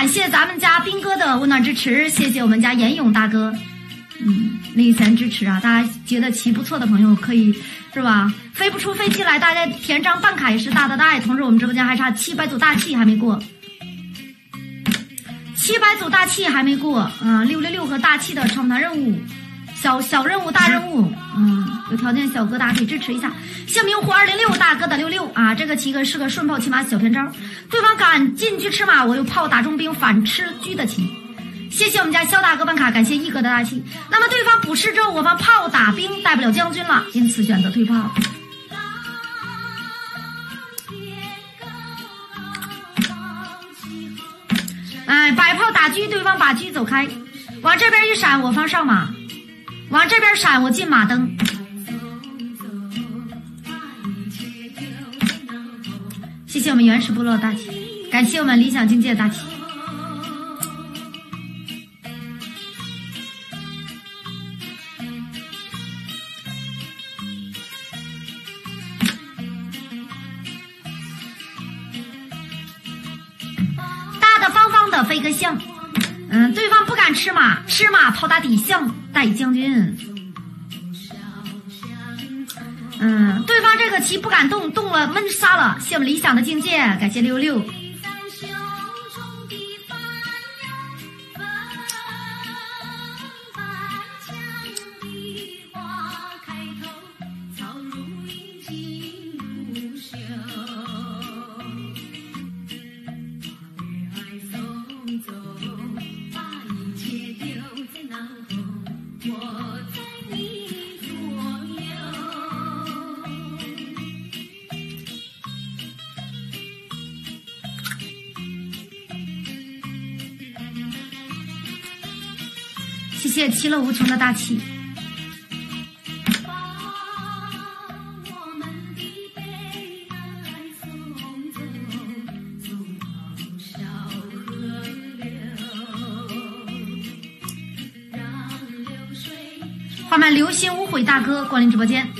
感谢咱们家斌哥的温暖支持，谢谢我们家严勇大哥，嗯，零钱支持啊！大家觉得棋不错的朋友可以是吧？飞不出飞机来，大家填张办卡也是大大大爱。同时，我们直播间还差七百组大气还没过，七百组大气还没过啊！六六六和大气的闯团任务，小小任务大任务，嗯，有条件小哥大家可以支持一下。姓名虎二零六大哥的六六啊，这个棋个是个顺炮骑马小偏招，对方敢进车吃马，我用炮打中兵反吃车的棋。谢谢我们家肖大哥办卡，感谢一哥的大气。那么对方补士之后，我方炮打兵带不了将军了，因此选择退炮。哎，摆炮打车，对方把车走开，往这边一闪，我方上马，往这边闪，我进马灯。谢谢我们原始部落大旗，感谢我们理想境界大旗。大大方方的飞个象，嗯，对方不敢吃马，吃马炮打底象带将军。嗯，对方这个棋不敢动，动了闷杀了。谢我们理想的境界，感谢六六。谢谢其乐无穷的大气。画满流星无悔大哥光临直播间。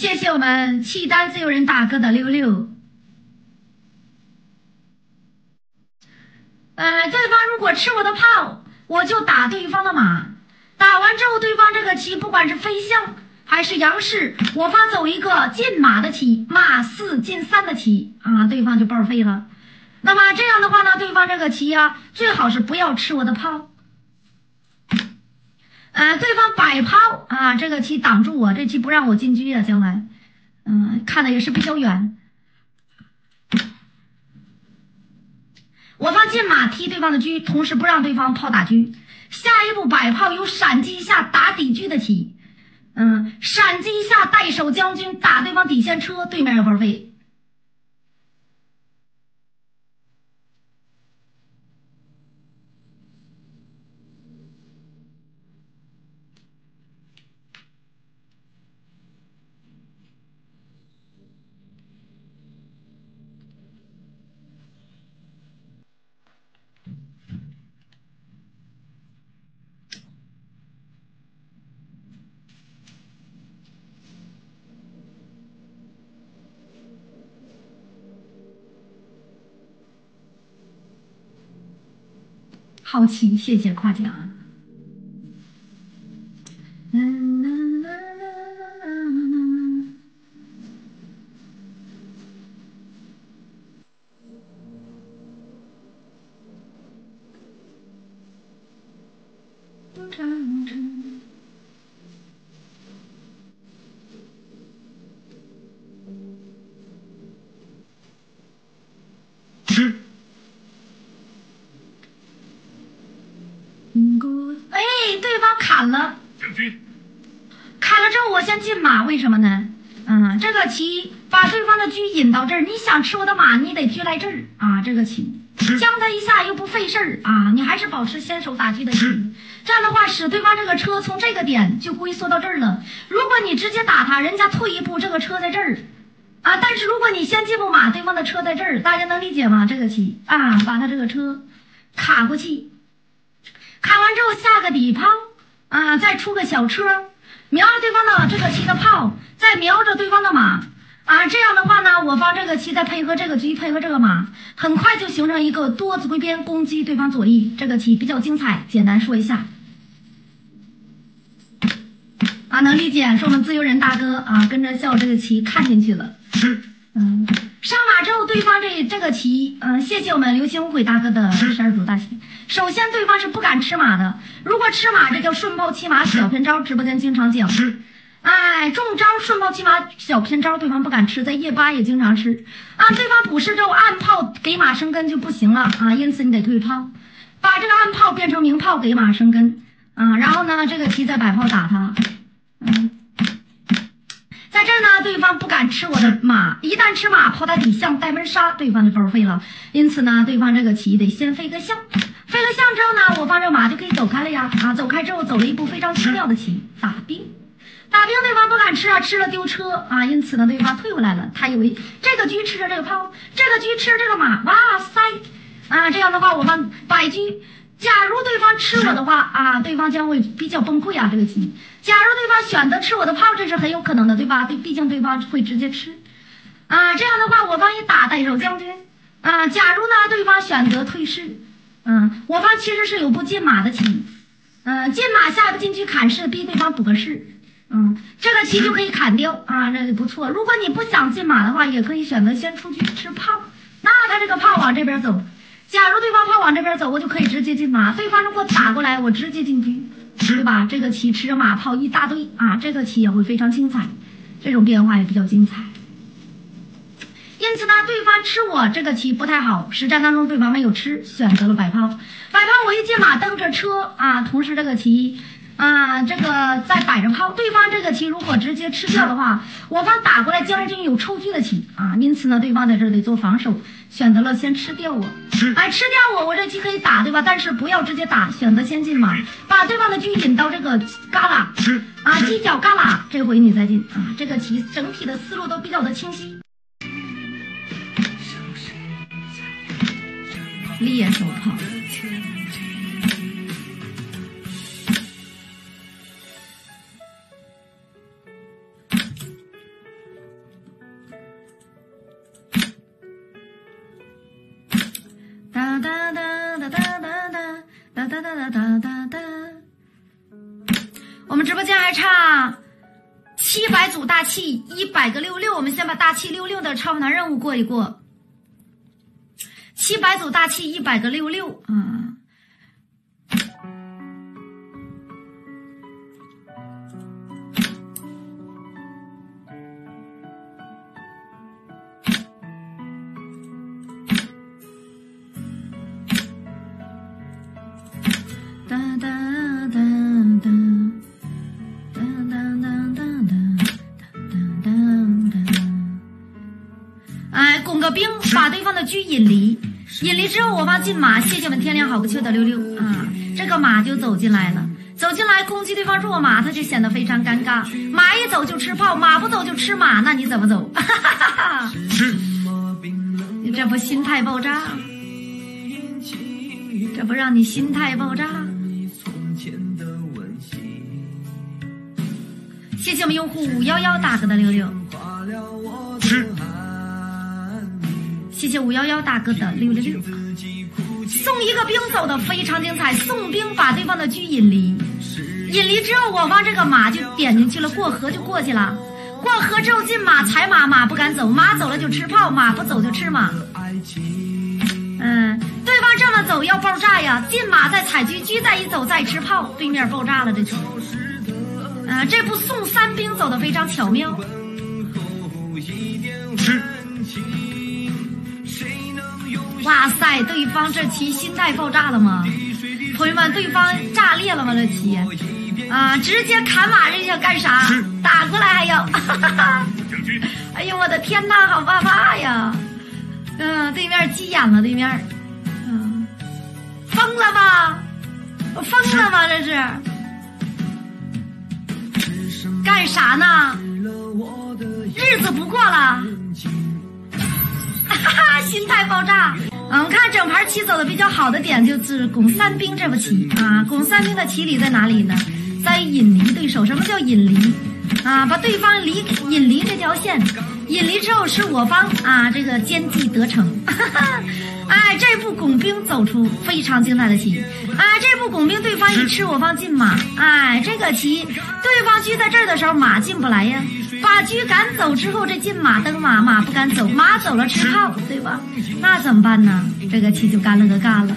谢谢我们契丹自由人大哥的六六。呃，对方如果吃我的炮，我就打对方的马。打完之后，对方这个棋不管是飞象还是杨氏，我方走一个进马的棋，马四进三的棋啊，对方就报废了。那么这样的话呢，对方这个棋呀、最好是不要吃我的炮。呃，对方摆炮啊，这个棋挡住我，这棋不让我进车呀，将来，嗯，看的也是比较远。我方进马踢对方的车，同时不让对方炮打车。下一步摆炮有闪击一下打底车的棋，嗯，闪击一下带手将军打对方底线车，对面要报废。好奇，谢谢夸奖。嗯啦啦啦啦啦砍了，将军，砍了之后我先进马，为什么呢？嗯，这个棋把对方的车引到这儿，你想吃我的马，你得车来这儿啊，这个棋。将他一下又不费事儿啊，你还是保持先手打车的棋。这样的话，使对方这个车从这个点就龟缩到这儿了。如果你直接打他，人家退一步，这个车在这儿啊。但是如果你先进步马，对方的车在这儿，大家能理解吗？这个棋啊，把他这个车卡过去，卡完之后下个底炮啊，再出个小车，瞄着对方的这个棋的炮，再瞄着对方的马。啊，这样的话呢，我方这个棋再配合这个车，配合这个马，很快就形成一个多子归边攻击对方左翼。这个棋比较精彩，简单说一下。啊，能理解，是我们自由人大哥啊，跟着笑这个棋看进去了。上马之后，对方这这个棋，嗯、谢谢我们流星无悔大哥的十二组大旗。首先，对方是不敢吃马的，如果吃马，这叫顺炮骑马小偏招，直播间经常讲。吃哎，中招顺炮骑马小偏招，对方不敢吃，在夜八也经常吃啊。对方补士之后暗炮给马生根就不行了啊，因此你得退炮，把这个暗炮变成明炮给马生根啊。然后呢，这个棋再摆炮打他，嗯，在这儿呢，对方不敢吃我的 马，一旦吃马，炮他底象带门杀，对方就包废了。因此呢，对方这个棋得先飞个象，飞了象之后呢，我方这马就可以走开了呀啊，走开之后走了一步非常轻妙的棋，打兵。打兵对方不敢吃啊，吃了丢车啊，因此呢，对方退回来了。他以为这个车吃着这个炮，这个车吃着这个马，哇塞啊！这样的话，我方摆车，假如对方吃我的话 啊，对方将会比较崩溃啊。这个棋，假如对方选择吃我的炮，这是很有可能的，对吧？对，毕竟对方会直接吃啊。这样的话，我方也打带手将军啊。假如呢，对方选择退士，嗯，我方其实是有步进马的棋，嗯，进马下一步进去砍士，逼对方补个士。嗯，这个棋就可以砍掉啊，这就不错。如果你不想进马的话，也可以选择先出去吃炮。那他这个炮往这边走，假如对方炮往这边走，我就可以直接进马。对方如果打过来，我直接进车，对吧？这个棋吃着马炮一大堆啊，这个棋也会非常精彩，这种变化也比较精彩。因此呢，对方吃我这个棋不太好。实战当中，对方没有吃，选择了摆炮。摆炮我一进马蹬着车啊，同时这个棋啊，这个再摆着炮。对方这个棋如果直接吃掉的话，我方打过来将军有抽车的棋啊，因此呢，对方在这儿得做防守，选择了先吃掉我。吃哎，吃掉我，我这棋可以打，对吧？但是不要直接打，选择先进马，把对方的车引到这个旮旯吃啊，犄角旮旯，这回你再进啊。这个棋整体的思路都比较的清晰。猎手炮，播间还差七百组大气，一百个六六。我们先把大气六六的超难任务过一过。七百组大气，一百个六六啊！个兵，把对方的车引离，引离之后，我方进马，谢谢我们天亮好不秋的六六啊，这个马就走进来了，走进来攻击对方弱马，他就显得非常尴尬。马一走就吃炮，马不走就吃马，那你怎么走？哈哈哈哈！这不心态爆炸？这不让你心态爆炸？谢谢我们用户五幺幺大哥的六六，吃谢谢五幺幺大哥的六六六。送一个兵走的非常精彩，送兵把对方的车引离，引离之后我方这个马就点进去了，过河就过去了。过河之后进马踩马，马不敢走，马走了就吃炮，马不走就吃马。嗯，对方这么走要爆炸呀，进马再踩车，车再一走再吃炮，对面爆炸了这就。嗯，这步送三兵走的非常巧妙。吃。哇塞，对方这棋心态爆炸了吗？朋友们，对方炸裂了吗？这棋啊，直接砍马，这想干啥？打过来还要？哎呦我的天呐，好怕怕呀！嗯，对面急眼了，对面，嗯，疯了吧？疯了吧？这是干啥呢？日子不过了，哈哈，心态爆炸。我们看整盘棋走的比较好的点就是拱三兵这步棋啊，拱三兵的棋理在哪里呢？在引离对手。什么叫引离？啊，把对方离引离这条线，引离之后使我方啊这个奸计得逞。哎，这步拱兵走出非常精彩的棋。哎，这步拱兵对方一吃，我方进马。哎，这个棋对方车在这儿的时候马进不来呀。把车赶走之后，这进马蹬马，马不敢走，马走了吃炮，对吧？那怎么办呢？这个棋就干了个尬了。